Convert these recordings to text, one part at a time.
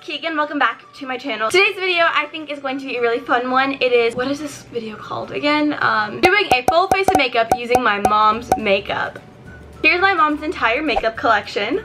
Keegan. Welcome back to my channel. Today's video I think is going to be a really fun one. It is, what is this video called again? Um, doing a full face of makeup using my mom's makeup. Here's my mom's entire makeup collection.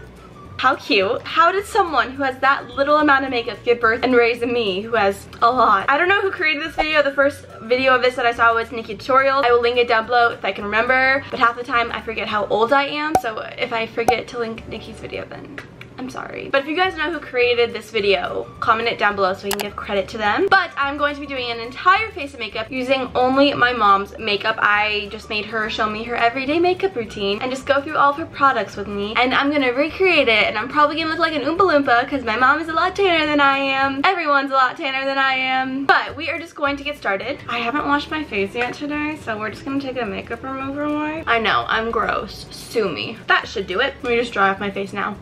How cute. How did someone who has that little amount of makeup give birth and raise me who has a lot? I don't know who created this video. The first video of this that I saw was NikkieTutorials. I will link it down below if I can remember. But half the time I forget how old I am. So if I forget to link Nikki's video then I'm sorry. But if you guys know who created this video, comment it down below so we can give credit to them. But I'm going to be doing an entire face of makeup using only my mom's makeup. I just made her show me her everyday makeup routine and just go through all of her products with me. And I'm gonna recreate it and I'm probably gonna look like an Oompa Loompa because my mom is a lot tanner than I am. Everyone's a lot tanner than I am. But we are just going to get started. I haven't washed my face yet today, so we're just gonna take a makeup remover away. I know, I'm gross. Sue me. That should do it. Let me just dry off my face now.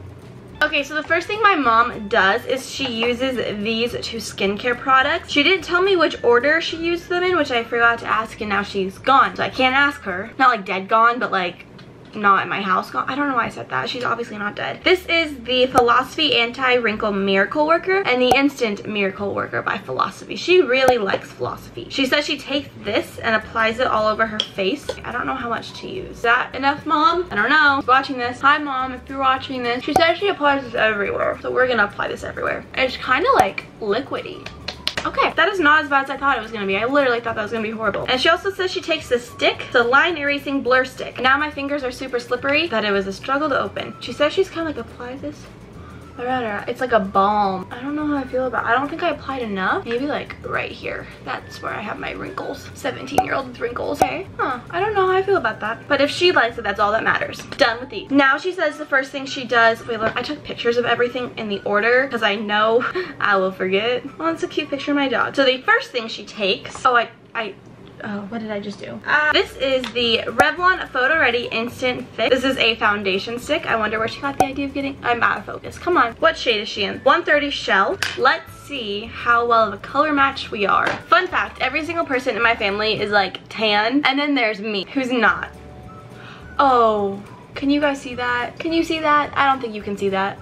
Okay, so the first thing my mom does is she uses these two skincare products. She didn't tell me which order she used them in, which I forgot to ask and now she's gone. So I can't ask her. Not like dead gone, but like not at my house. I don't know why I said that. She's obviously not dead. This is the Philosophy Anti-Wrinkle Miracle Worker and the Instant Miracle Worker by Philosophy. She really likes Philosophy. She says she takes this and applies it all over her face. I don't know how much to use. Is that enough, Mom? I don't know. She's watching this. Hi, Mom, if you're watching this. She says she applies this everywhere. So we're gonna apply this everywhere. It's kind of like liquidy. Okay, that is not as bad as I thought it was gonna be. I literally thought that was gonna be horrible. And she also says she takes this stick, the line erasing blur stick. Now my fingers are super slippery, that it was a struggle to open. She says she's kind of like apply this it's like a balm. I don't know how I feel about it. I don't think I applied enough. Maybe like right here. That's where I have my wrinkles. 17 year old wrinkles. Okay. Huh. I don't know how I feel about that. But if she likes it, that's all that matters. Done with these. Now she says the first thing she does. Wait, look. I took pictures of everything in the order because I know I will forget. Oh, it's a cute picture of my dog. So the first thing she takes. Oh, I, I oh, what did I just do? Uh, this is the Revlon Photo Ready Instant Fix. This is a foundation stick. I wonder where she got the idea of getting, I'm out of focus. Come on. What shade is she in? 130 Shell. Let's see how well of a color match we are. Fun fact, every single person in my family is like tan, and then there's me, who's not. Oh, can you guys see that? Can you see that? I don't think you can see that.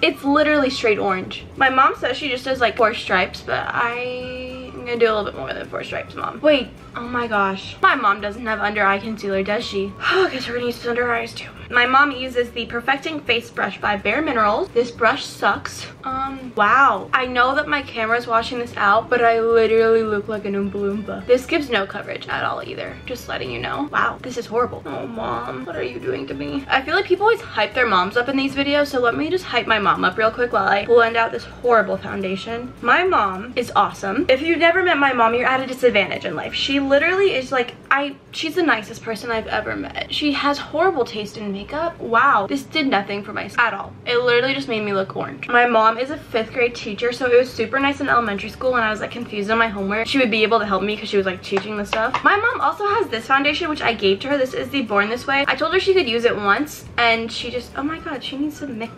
It's literally straight orange. My mom says she just does like four stripes, but I gonna do a little bit more than four stripes, mom. Wait, oh my gosh. My mom doesn't have under eye concealer, does she? Oh, guess we're gonna use under eyes too. My mom uses the Perfecting Face Brush by Bare Minerals. This brush sucks. Um, wow. I know that my camera's washing this out, but I literally look like an Oompa Loompa. This gives no coverage at all either. Just letting you know. Wow, this is horrible. Oh, mom, what are you doing to me? I feel like people always hype their moms up in these videos, so let me just hype my mom up real quick while I blend out this horrible foundation. My mom is awesome. If you've never met my mom, you're at a disadvantage in life. She literally is like, I, she's the nicest person I've ever met. She has horrible taste in makeup. Wow, this did nothing for my skin at all. It literally just made me look orange. My mom is a fifth grade teacher, so it was super nice in elementary school when I was like confused on my homework. She would be able to help me because she was like teaching the stuff. My mom also has this foundation, which I gave to her. This is the Born This Way. I told her she could use it once and she just, oh my God, she needs to mix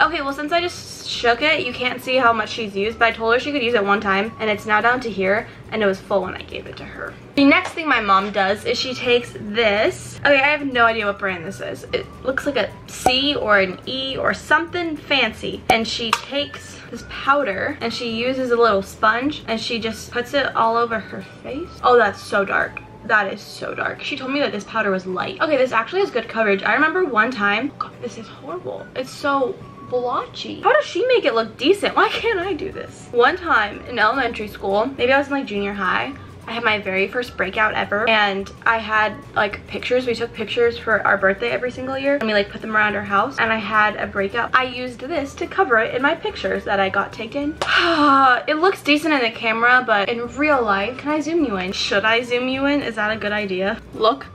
Okay, well since I just shook it, you can't see how much she's used, but I told her she could use it one time, and it's now down to here, and it was full when I gave it to her. The next thing my mom does is she takes this. Okay, I have no idea what brand this is. It looks like a C or an E or something fancy. And she takes this powder and she uses a little sponge and she just puts it all over her face. Oh, that's so dark. That is so dark. She told me that this powder was light. Okay, this actually has good coverage. I remember one time, God, this is horrible. It's so blotchy. How does she make it look decent? Why can't I do this? One time in elementary school, maybe I was in like junior high, I had my very first breakout ever and I had like pictures. We took pictures for our birthday every single year and we like put them around our house and I had a breakout. I used this to cover it in my pictures that I got taken. it looks decent in the camera but in real life, can I zoom you in? Should I zoom you in? Is that a good idea? Look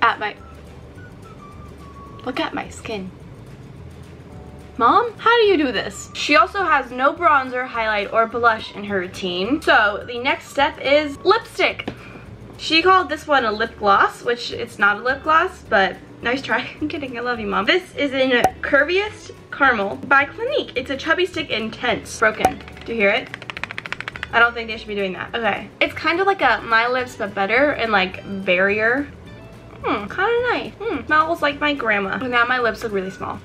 at my, look at my skin. Mom, how do you do this? She also has no bronzer, highlight, or blush in her routine. So the next step is lipstick. She called this one a lip gloss, which it's not a lip gloss, but nice try. I'm kidding, I love you, Mom. This is in Curviest Caramel by Clinique. It's a Chubby Stick Intense. Broken. Do you hear it? I don't think they should be doing that. Okay. It's kind of like a My Lips but better and like barrier. Hmm, kind of nice. Hmm, smells like my grandma. Now my lips look really small.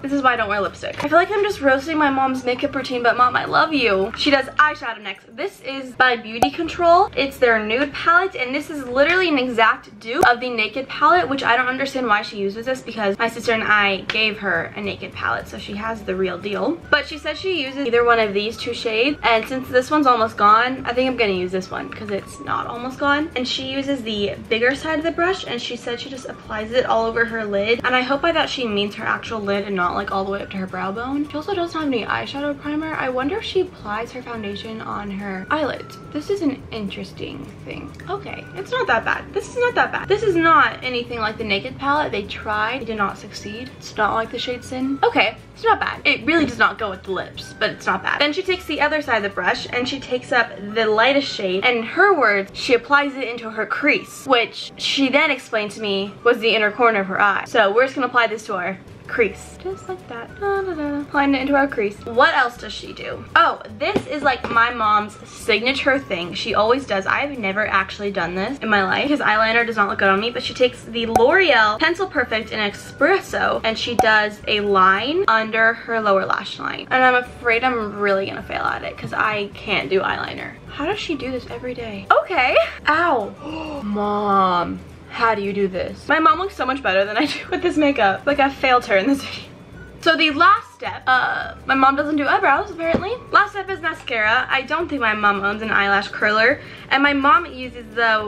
This is why I don't wear lipstick. I feel like I'm just roasting my mom's makeup routine, but mom, I love you. She does eyeshadow next. This is by BeautiControl. It's their nude palette, and this is literally an exact dupe of the Naked palette, which I don't understand why she uses this because my sister and I gave her a Naked palette, so she has the real deal. But she says she uses either one of these two shades, and since this one's almost gone, I think I'm gonna use this one because it's not almost gone. And she uses the bigger side of the brush, and she said she just applies it all over her lid. And I hope by that she means her actual lid and not like all the way up to her brow bone. She also doesn't have any eyeshadow primer. I wonder if she applies her foundation on her eyelids. This is an interesting thing. Okay, it's not that bad. This is not that bad. This is not anything like the Naked palette. They tried, they did not succeed. It's not like the shade Sin. Okay, it's not bad. It really does not go with the lips, but it's not bad. Then she takes the other side of the brush and she takes up the lightest shade and in her words, she applies it into her crease, which she then explained to me was the inner corner of her eye. So we're just gonna apply this to our crease. Just like that. Da, da, da. applying it into our crease. What else does she do? Oh this is like my mom's signature thing. She always does. I've never actually done this in my life. Because eyeliner does not look good on me but she takes the l'oreal pencil perfect in espresso and she does a line under her lower lash line. And i'm afraid i'm really gonna fail at it because i can't do eyeliner. How does she do this every day? Okay. Ow. Mom how do you do this? My mom looks so much better than I do with this makeup. Like I failed her in this video. So the last step, uh, my mom doesn't do eyebrows apparently. Last step is mascara. I don't think my mom owns an eyelash curler. And my mom uses the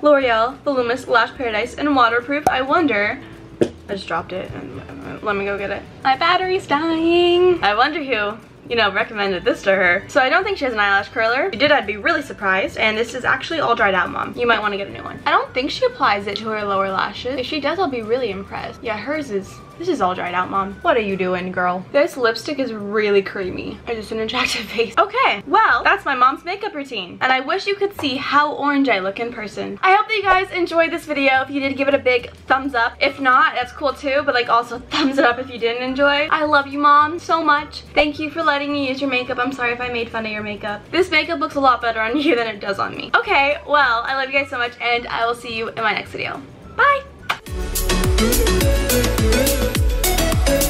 L'Oreal Voluminous Lash Paradise and waterproof. I wonder, I just dropped it and uh, let me go get it. My battery's dying. I wonder who you know, recommended this to her. So I don't think she has an eyelash curler. If she did, I'd be really surprised. And this is actually all dried out, Mom. You might want to get a new one. I don't think she applies it to her lower lashes. If she does, I'll be really impressed. Yeah, hers is this is all dried out, mom. What are you doing, girl? This lipstick is really creamy. I just an attractive face. Okay, well, that's my mom's makeup routine. And I wish you could see how orange I look in person. I hope that you guys enjoyed this video. If you did, give it a big thumbs up. If not, that's cool too, but like also thumbs it up if you didn't enjoy. I love you, mom, so much. Thank you for letting me use your makeup. I'm sorry if I made fun of your makeup. This makeup looks a lot better on you than it does on me. Okay, well, I love you guys so much, and I will see you in my next video. Bye!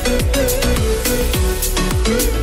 Thank you.